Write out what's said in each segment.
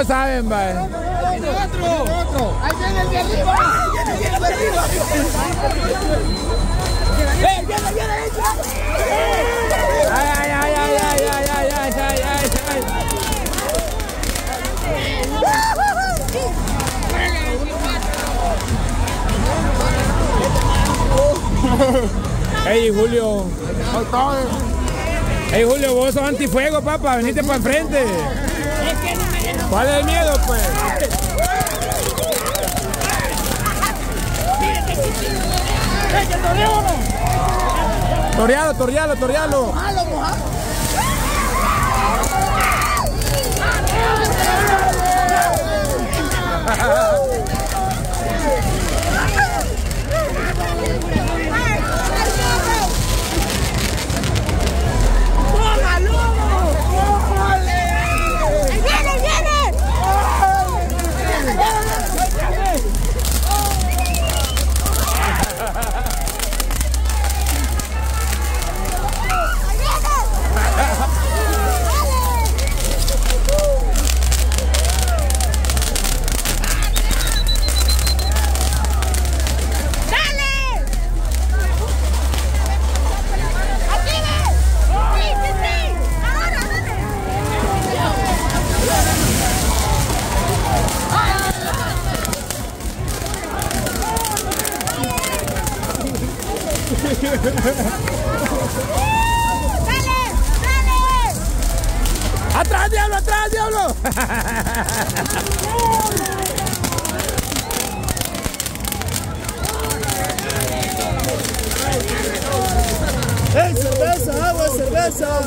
No saben, va. otro! ¡Ahí viene el de arriba! ¡Viene, viene el de arriba! ¡Eh, viene, viene! Ay, ay, ay, ay, ay, ay, ay, ay, ay, ay, ay. Ey, Julio. Ey, Julio, vos sos antifuego, papá. Venite para enfrente. ¿Cuál es el miedo, pues? Torealo, torealo, torealo. ¡Ahí ¡Dale! ¡Dale! ¡Atrás, diablo, atrás, diablo! ¡Ey, cerveza, agua, cerveza! A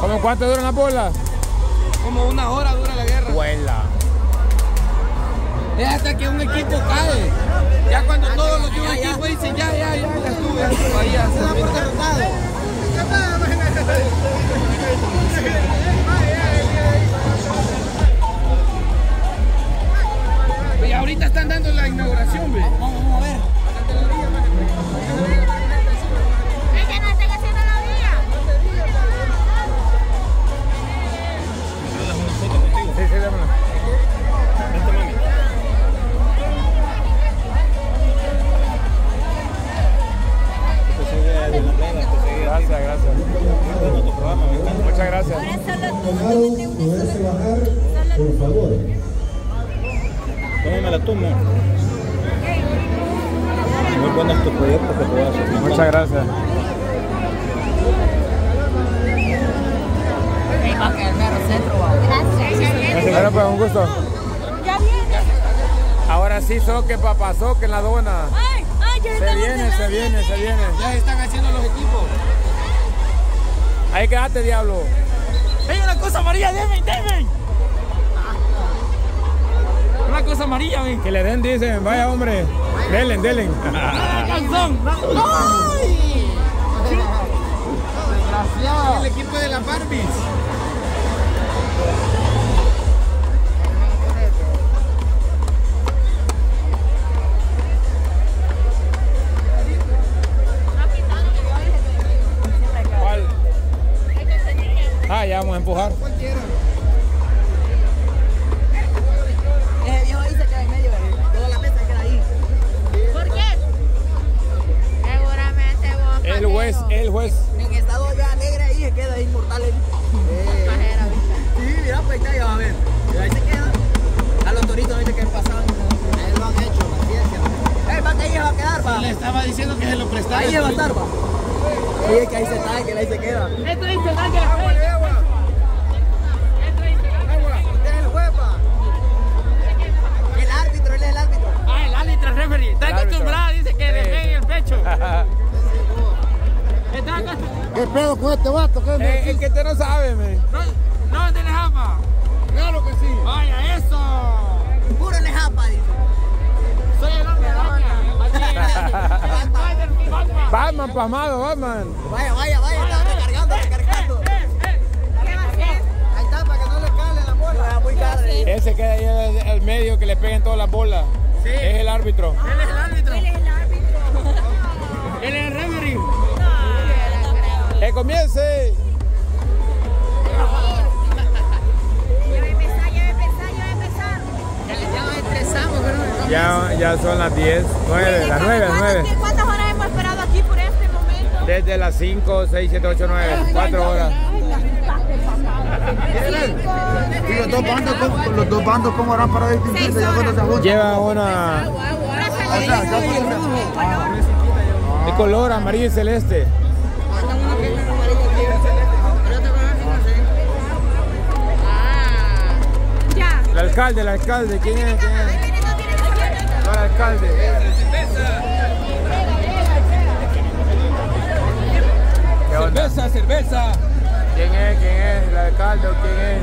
¿Cómo cuánto duran las bolas? Como una hora dura la guerra. Vuela. Es hasta que un equipo cae. Ya cuando todos los de un Ya, ya. equipo dicen ya, ya, ya, ya estuve, ya estuve, ahí ya se por derrotado. Y ahorita están dando la inauguración, ve. Muchas gracias. Abogado, poderse bajar, por favor. Tómame la tumba. Muy buenos tus proyectos que a hacer. Muchas gracias. Va. Bueno, pues un gusto. ¡Ya viene! Ahora sí, soque, papá, soque en la dona. ¡Ay! ¡Ay! Ya Se viene, se viene, se viene. Ya se están haciendo los equipos. Ahí quédate, diablo. ¡Hay una cosa, María! ¡Deben, deben! Una cosa amarilla, ve. Que le den, dicen, vaya hombre. Delen, delen. Calzón. ¡Ay! Desgraciado. El equipo de las Barbies. En estado ya alegre ahí se queda inmortal. ahí. Eh. Sí, mira, pues ahí va a ver. Y ahí se queda. A los toritos ahorita que pasaban. Ahí lo han hecho, la ciencia. Eh, va que ahí se va a quedar, va. Le estaba diciendo que se lo prestara. Ahí se va a estar, va. Sí, es que ahí se está, que ahí se queda. Esto dice ¿Qué pedo con este vato? ¿Qué Eh, el que te no sabe, me. No, no tenés japa. Claro que sí. Vaya, eso. Puro nejapa, dice. Soy el hombre araña. Batman. Batman, pasmado, Batman. Vaya, vaya, vaya, está recargando, recargando. ¿Qué va a hacer? Ahí está, para que no le cale la bola. muy cara. Ese queda ahí al, medio que le peguen todas las bolas. Sí. Es el árbitro. Él es el árbitro. Él es el árbitro. Él es el referee. Estresamos, pero Ya, ya son las 10, 9, las 9, las 9. ¿Cuántas- ¿Cuántas horas hemos esperado aquí por este momento? Desde las 5, 6, 7, 8, 9, 4 horas. ¿Y los dos bandos, cómo- los dos bandos cómo harán para distinguirse? Lleva una O sea, de color amarillo y celeste. Alcalde, el alcalde, ¿quién es? ¿Quién es? no el alcalde. Cerveza, cerveza. ¿Quién es? ¿Quién es? ¿El alcalde o quién es?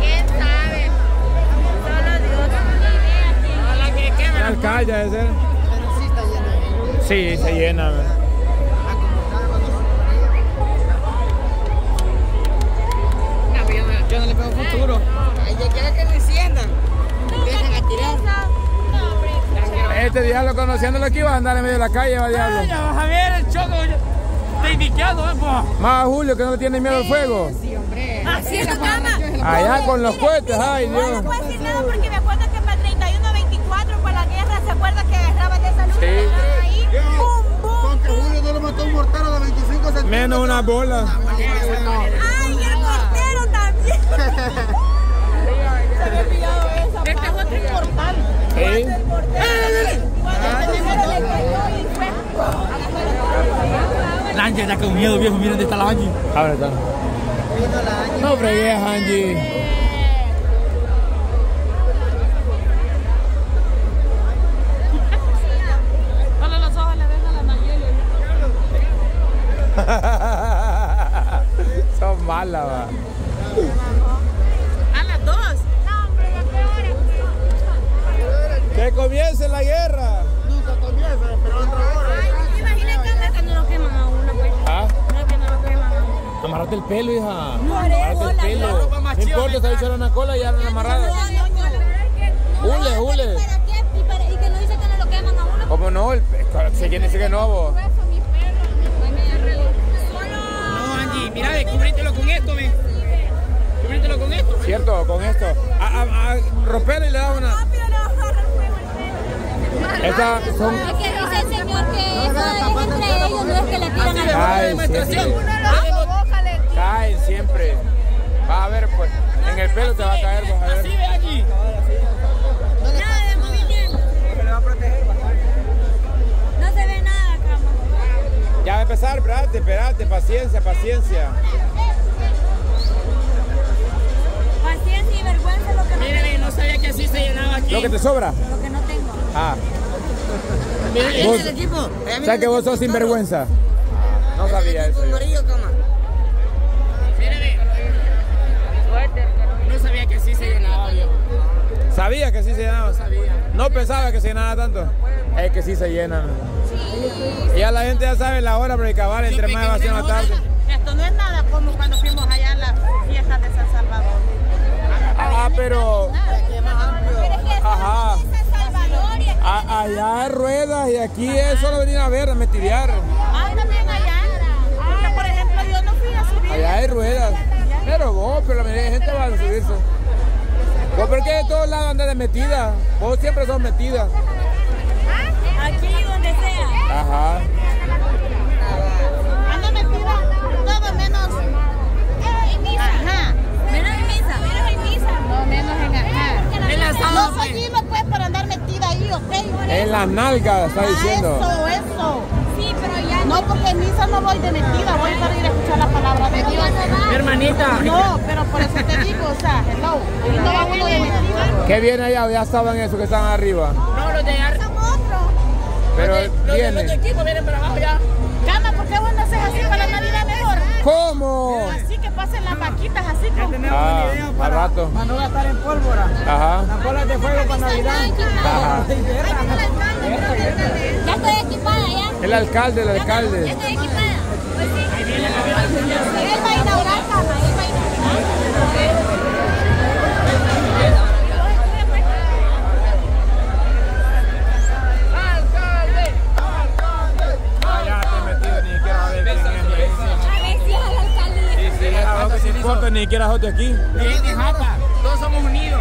¿Quién sabe? Solo Dios. Ni idea quién. A la alcalde debe ser. Sí, se llena. man. No, conociéndolo aquí va a andar en medio de la calle, va diablo. Ya vas a ver el choco. Está indicado, ¿eh? po? Más a Julio que no le tiene miedo al fuego. Así es tu cama. Allá con los cohetes, ay No Dios. puedo decir nada porque me acuerdo que para el 31-24 por la guerra, ¿se acuerda que agarraban de esa luz? Sí. ahí? ¡Bum, bum! Con que Julio no le mató un mortero de 25 centímetros. Menos una bola. ¡Ay, el portero también! Se había olvidado esa Este es otro importante. Sí. El portero. Cuando el primero le cayó y fue... La ya con miedo, viejo. Miren dónde está la. Ahora está. No fregues, Angie. Solo los ojos le ven a la Nayeli. Son malas, va. A las dos. No, hombre, ¿a qué hora? Que comience la guerra. Amarrate el pelo, hija. Eso, el la pelo. ropa más No importa, se ¿verdad? echaron una cola y han amarrado. Hule, hule. ¿Para qué? ¿Y, que no dice que no lo queman a uno? ¿Cómo no? Se quiere decir que no, vos. No, Angie, mira, ve, cubrítelo con esto, ve. Cubrítelo con esto. ¿Cierto? Con esto. A, a, a romperlo y le da una. Estas son. Es que dice el señor que eso es entre ellos, no es que le tiran a la Ay, demostración. Caen siempre. Vas a ver, pues. En el pelo te va a caer, vas a Así ver. ve. Nada de movimiento. No se ve nada, cama. Ya va a empezar, espérate, espérate. Paciencia, paciencia. Paciencia y vergüenza es lo que no, Mire, ve, no sabía que así se llenaba aquí. Lo que te sobra. lo que no tengo. Ah. Mire, Vos- el equipo. O sea que vos sos sinvergüenza. No sabía eso. yo. No sabía que así se llenaba, viejo. ¿Sabía que sí se llenaba? No pensaba que se llenaba tanto. Es que sí se llenan. Ya la gente ya sabe la hora para acabar entre más vacío en la tarde. Esto no es nada como cuando fuimos allá a las fiestas de San Salvador. Ah, pero Ajá. San Salvador y aquí. a- allá hay ruedas y aquí es solo venir a ver, a metidear. Ah, también allá. Porque, por ejemplo, yo no fui a subir. Allá hay ruedas. Pero vos, pero la mayoría de gente va a subirse. ¿Por qué de todos lados andas de metida? Vos siempre sos metida. Aquí donde sea. Ajá. Ando metida todo menos en misa. Ajá. Menos en misa, menos en misa. No, menos en ajá. En la sala, No pues. soy libre pues para andar metida ahí, ¿ok? En las nalgas, está Ah, diciendo. Eso. Ya no. porque en misa no voy de metida, voy para ir a escuchar la palabra de Dios. Hermanita. No, pero por eso te digo, o sea, hello. Ahí no va uno de metida. ¿Qué viene allá? ¿O Ya estaban esos que están arriba. No, los de ar- Pero los de- los de los de viene. equipo vienen para abajo ya. Cama, ¿por qué vos no haces así para la Navidad mejor? ¿Cómo? Así que pasen las vaquitas así como. Ah, más rato. Para no gastar en pólvora. Ajá. Las bolas de fuego para Navidad. Ajá. Ya estoy equipada, ya. El alcalde, el alcalde. estoy equipada. Pues sí. Él va a inaugurar, cama, él va a inaugurar. Ya estoy metido, ni siquiera a ver quién es. A ver si es el alcalde. Sí, sí, importa, ni siquiera jote aquí. Bien, japa. Todos somos unidos.